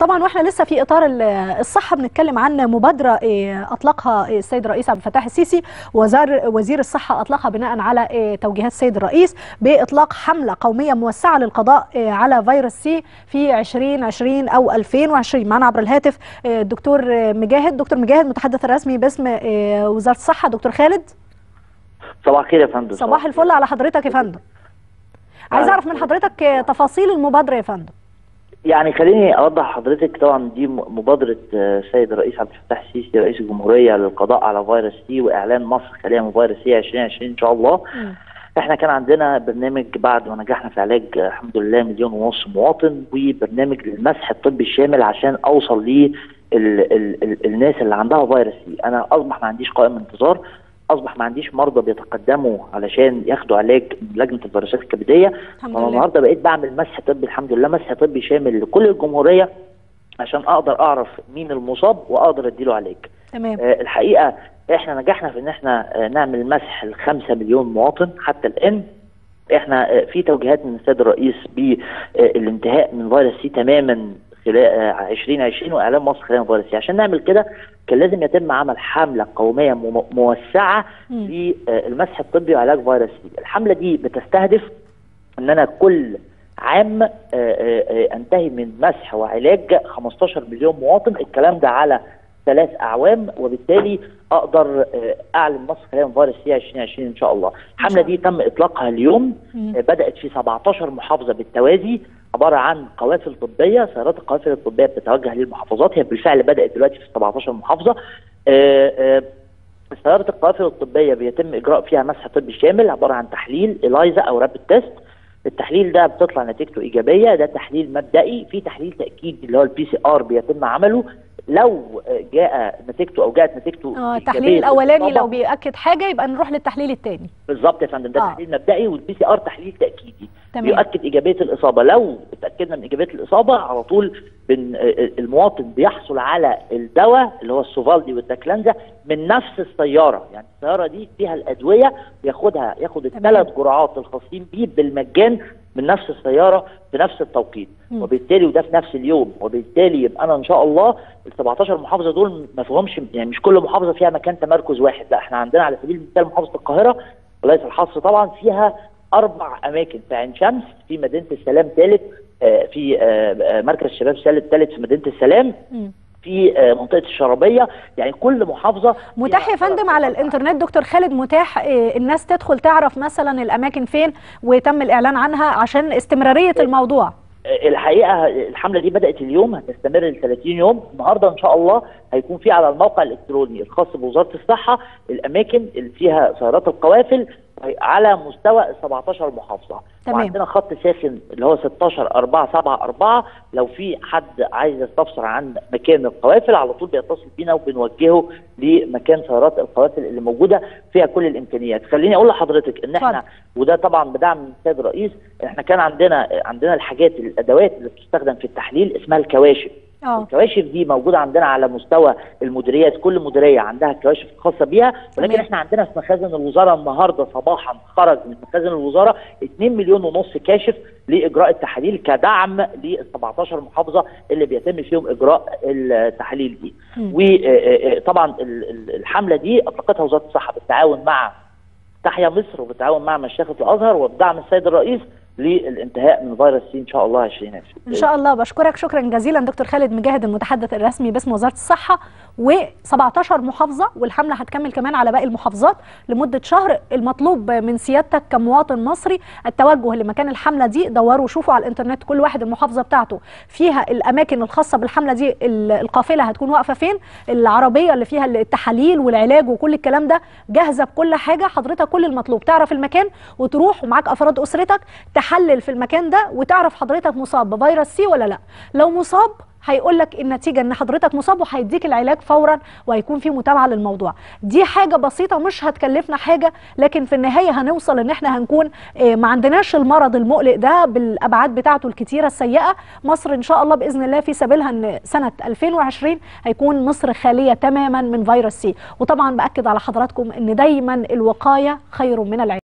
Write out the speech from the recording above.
طبعا وإحنا لسه في إطار الصحة بنتكلم عن مبادرة أطلقها السيد الرئيس عبد الفتاح السيسي. وزار وزير الصحة أطلقها بناء على توجيهات السيد الرئيس بإطلاق حملة قومية موسعة للقضاء على فيروس سي في 2020 أو 2020 معنا عبر الهاتف الدكتور مجاهد. دكتور مجاهد متحدث الرسمي باسم وزارة الصحة. دكتور خالد؟ صباح الخير يا فندم. صباح الفل على حضرتك يا فندم. عايز أعرف من حضرتك تفاصيل المبادرة يا فندم. يعني خليني أوضح لحضرتك طبعا دي مبادرة السيد الرئيس عبد الفتاح السيسي رئيس الجمهورية للقضاء على فيروس سي وإعلان مصر خاليه من فيروس سي 2020 إن شاء الله. م. إحنا كان عندنا برنامج بعد ما نجحنا في علاج الحمد لله مليون ونص مواطن وبرنامج للمسح الطبي الشامل عشان أوصل ل الناس اللي عندها فيروس سي، أنا أصبح ما عنديش قائمه انتظار أصبح ما عنديش مرضى بيتقدموا علشان ياخدوا علاج لجنة الفيروسات الكبدية. فانا النهارده بقيت بعمل مسح طبي الحمد لله مسح طبي شامل لكل الجمهورية عشان أقدر أعرف مين المصاب وأقدر أديله علاج. تمام. آه الحقيقة إحنا نجحنا في إن إحنا آه نعمل مسح ل 5 مليون مواطن حتى الآن. إحنا آه في توجيهات من السيد الرئيس بالانتهاء من فيروس سي تماما خلال 2020 واعلان مصر خالية من سي عشان نعمل كده كان لازم يتم عمل حملة قومية موسعة للمسح الطبي وعلاج فيروس سي. الحملة دي بتستهدف إن أنا كل عام أنتهي من مسح وعلاج 15 مليون مواطن. الكلام ده على ثلاث أعوام وبالتالي أقدر أعلن مصر خالية من فيروس سي 2020 إن شاء الله. الحملة دي تم إطلاقها اليوم. بدأت في 17 محافظة بالتوازي. عبارة عن قوافل طبية سيارات القوافل الطبية بتتوجه للمحافظات هي بالفعل بدأت دلوقتي في 17 محافظة. سيارة القوافل الطبية بيتم إجراء فيها مسح طبي شامل عبارة عن تحليل ال ELISA أو rapid test التحليل ده بتطلع نتيجته إيجابية ده تحليل مبدئي. في تحليل تاكيدي اللي هو ال PCR بيتم عمله. لو جاء نتيجته أو جاءت نتيجته آه التحليل الأولاني لو بيأكد حاجة يبقى نروح للتحليل الثاني بالظبط يا فندم ده آه. تحليل مبدئي وال PCR تحليل تأكيدي. تمام. بيؤكد إيجابية الإصابة. لو اتأكدنا من إيجابية الإصابة على طول بن المواطن بيحصل على الدواء اللي هو السوفالدي والداكلانزا من نفس السيارة. يعني السيارة دي فيها الأدوية بياخدها ياخد الثلاث جرعات الخاصين بيه بالمجان من نفس السيارة في نفس التوقيت م. وبالتالي وده في نفس اليوم وبالتالي يبقى أنا إن شاء الله ال 17 محافظة دول ما فيهمش يعني مش كل محافظة فيها مكان تمركز واحد لا إحنا عندنا على سبيل المثال محافظة القاهرة وليس الحصر طبعا فيها أربع أماكن في عين شمس في مدينة السلام ثالث في مركز الشباب ثالث في مدينة السلام م. في منطقة الشرابية. يعني كل محافظة متاح يا فندم على الإنترنت؟ دكتور خالد متاح الناس تدخل تعرف مثلا الأماكن فين وتم الإعلان عنها عشان استمرارية الموضوع. الحقيقة الحملة دي بدأت اليوم هتستمر ل 30 يوم. النهارده إن شاء الله هيكون في على الموقع الإلكتروني الخاص بوزارة الصحة الأماكن اللي فيها سيارات القوافل على مستوى ال 17 محافظة. تمام. وعندنا خط ساخن اللي هو 16 4 7 4 لو في حد عايز يستفسر عن مكان القوافل على طول بيتصل بينا وبنوجهه لمكان سيارات القوافل اللي موجودة فيها كل الإمكانيات. خليني أقول لحضرتك إن إحنا وده طبعا بدعم من السيد الرئيس إحنا كان عندنا عندنا الحاجات الأدوات اللي بتستخدم في التحليل اسمها الكواشف. أوه. الكواشف دي موجودة عندنا على مستوى المديريات كل مديرية عندها الكواشف الخاصه بيها ولكن. إحنا عندنا في مخازن الوزارة النهارده صباحا خرج من مخازن الوزارة 2 مليون ونص كاشف لإجراء التحاليل كدعم لل 17 محافظة اللي بيتم فيهم إجراء التحاليل دي وطبعا الحملة دي اطلقتها وزارة الصحة بالتعاون مع تحيا مصر وبالتعاون مع مشيخة الأزهر وبدعم السيد الرئيس للانتهاء من فيروس سي إن شاء الله 2020 إن شاء الله. بشكرك. شكرا جزيلا دكتور خالد مجاهد المتحدث الرسمي باسم وزارة الصحة و17 محافظة والحملة هتكمل كمان على باقي المحافظات لمدة شهر المطلوب من سيادتك كمواطن مصري. التوجه لمكان الحملة دي دوروا شوفوا على الإنترنت كل واحد المحافظة بتاعته. فيها الأماكن الخاصة بالحملة دي القافلة هتكون واقفة فين؟ العربية اللي فيها التحاليل والعلاج وكل الكلام ده جاهزة بكل حاجة حضرتك كل المطلوب. تعرف المكان وتروح ومعاك أفراد أسرتك تحلل في المكان ده وتعرف حضرتك مصاب بفيروس سي ولا لأ. لو مصاب هيقول لك النتيجه إن حضرتك مصاب وهيديك العلاج فورا وهيكون في متابعة للموضوع. دي حاجة بسيطة مش هتكلفنا حاجة لكن في النهاية هنوصل إن إحنا هنكون ما عندناش المرض المقلق ده بالأبعاد بتاعته الكتيرة السيئة. مصر إن شاء الله بإذن الله في سبيلها إن سنة 2020 هيكون مصر خالية تماما من فيروس سي. وطبعا بأكد على حضراتكم إن دايما الوقاية خير من العلاج.